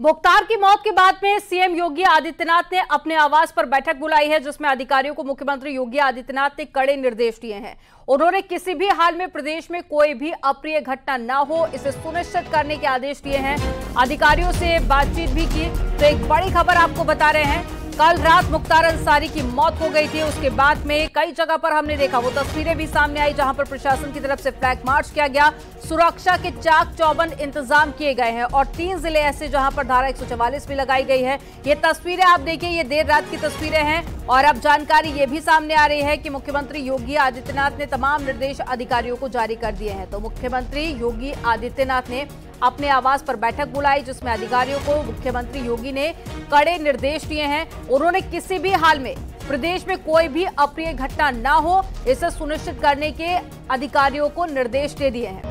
मुख्तार की मौत के बाद में सीएम योगी आदित्यनाथ ने अपने आवास पर बैठक बुलाई है, जिसमें अधिकारियों को मुख्यमंत्री योगी आदित्यनाथ ने कड़े निर्देश दिए हैं। उन्होंने किसी भी हाल में प्रदेश में कोई भी अप्रिय घटना न हो, इसे सुनिश्चित करने के आदेश दिए हैं। अधिकारियों से बातचीत भी की तो एक बड़ी खबर आपको बता रहे हैं कल रात मुख्तार अंसारी की मौत हो गई थी। उसके बाद में कई जगह पर हमने देखा। वो तस्वीरें भी सामने आई जहाँ पर प्रशासन की तरफ़ से फ्लैग मार्च किया गया। सुरक्षा के चाक चौबंद इंतज़ाम किए गए हैं और तीन ज़िले ऐसे जहाँ पर धारा एक भी लगाई गई है। ये तस्वीरें आप देखिए, ये देर रात की तस्वीरें हैं और अब जानकारी ये भी सामने आ रही है कि मुख्यमंत्री योगी आदित्यनाथ ने तमाम निर्देश अधिकारियों को जारी कर दिए हैं। तो मुख्यमंत्री योगी आदित्यनाथ ने अपने आवास पर बैठक बुलाई, जिसमें अधिकारियों को मुख्यमंत्री योगी ने कड़े निर्देश दिए हैं। उन्होंने किसी भी हाल में प्रदेश में कोई भी अप्रिय घटना न हो, इसे सुनिश्चित करने के अधिकारियों को निर्देश दे दिए हैं।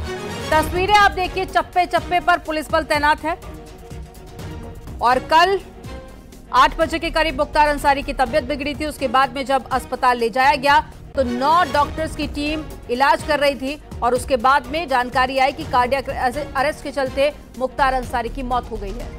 तस्वीरें आप देखिए चप्पे चप्पे पर पुलिस बल तैनात है। और कल आठ बजे के करीब मुख्तार अंसारी की तबियत बिगड़ी थी। उसके बाद में जब अस्पताल ले जाया गया तो नौ डॉक्टर्स की टीम इलाज कर रही थी और उसके बाद में जानकारी आई कि कार्डियक अरेस्ट के चलते मुख्तार अंसारी की मौत हो गई है।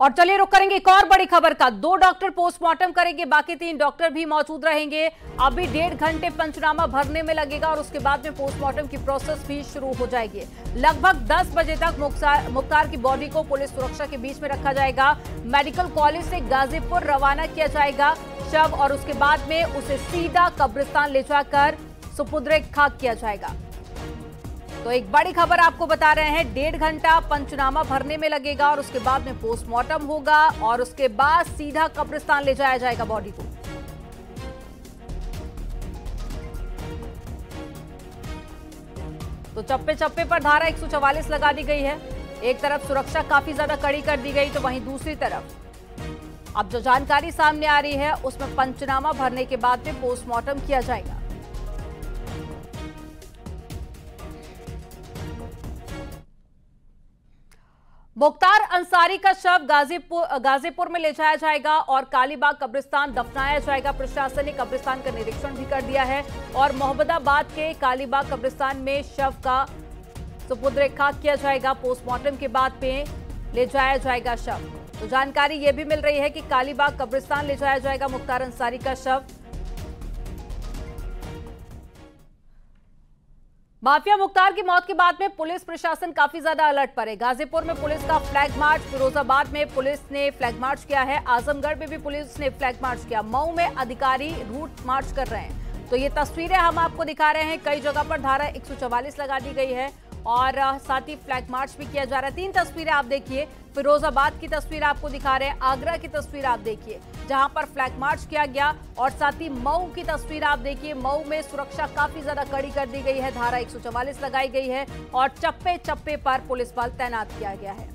और चलिए रुक करेंगे एक और बड़ी खबर का। दो डॉक्टर पोस्टमार्टम करेंगे, बाकी तीन डॉक्टर भी मौजूद रहेंगे। अभी डेढ़ घंटे पंचनामा भरने में लगेगा और उसके बाद में पोस्टमार्टम की प्रोसेस भी शुरू हो जाएगी। लगभग 10 बजे तक मुख्तार की बॉडी को पुलिस सुरक्षा के बीच में रखा जाएगा। मेडिकल कॉलेज से गाजीपुर रवाना किया जाएगा। शव और उसके बाद में उसे सीधा कब्रिस्तान ले जाकर सुपुद्रे खाक किया जाएगा। तो एक बड़ी खबर आपको बता रहे हैं, डेढ़ घंटा पंचनामा भरने में लगेगा और उसके बाद में पोस्टमार्टम होगा और उसके बाद सीधा कब्रिस्तान ले जाया जाएगा बॉडी को। तो चप्पे चप्पे पर धारा 144 लगा दी गई है। एक तरफ़ सुरक्षा काफ़ी ज़्यादा कड़ी कर दी गई तो वहीं दूसरी तरफ़ अब जो जानकारी सामने आ रही है, उसमें पंचनामा भरने के बाद में पोस्टमार्टम किया जाएगा। मुख्तार अंसारी का शव गाजीपुर गाजीपुर में ले जाया जाएगा और कालीबाग कब्रिस्तान दफनाया जाएगा। प्रशासन ने कब्रिस्तान का निरीक्षण भी कर दिया है और मोहम्मदाबाद के कालीबाग कब्रिस्तान में शव का सुपुद्र खाक किया जाएगा। पोस्टमार्टम के बाद में ले जाया जाएगा शव। तो जानकारी यह भी मिल रही है कि कालीबाग कब्रिस्तान ले जाया जाएगा मुख्तार अंसारी का शव। माफिया मुख्तार की मौत के बाद में पुलिस प्रशासन काफ़ी ज़्यादा अलर्ट पर है। गाजीपुर में पुलिस का फ्लैग मार्च, फिरोजाबाद में पुलिस ने फ्लैग मार्च किया है। आजमगढ़ में भी पुलिस ने फ्लैग मार्च किया। मऊ में अधिकारी रूट मार्च कर रहे हैं। तो ये तस्वीरें हम आपको दिखा रहे हैं। कई जगह पर धारा 144 लगा दी गई है और साथ ही फ्लैग मार्च भी किया जा रहा है। तीन तस्वीरें आप देखिए। फिरोजाबाद की तस्वीर आपको दिखा रहे हैं, आगरा की तस्वीर आप देखिए, जहाँ पर फ्लैग मार्च किया गया और साथ ही मऊ की तस्वीर आप देखिए, मऊ में सुरक्षा काफ़ी ज़्यादा कड़ी कर दी गई है, धारा एक लगाई गई है और चप्पे चप्पे पर पुलिस बल तैनात किया गया है।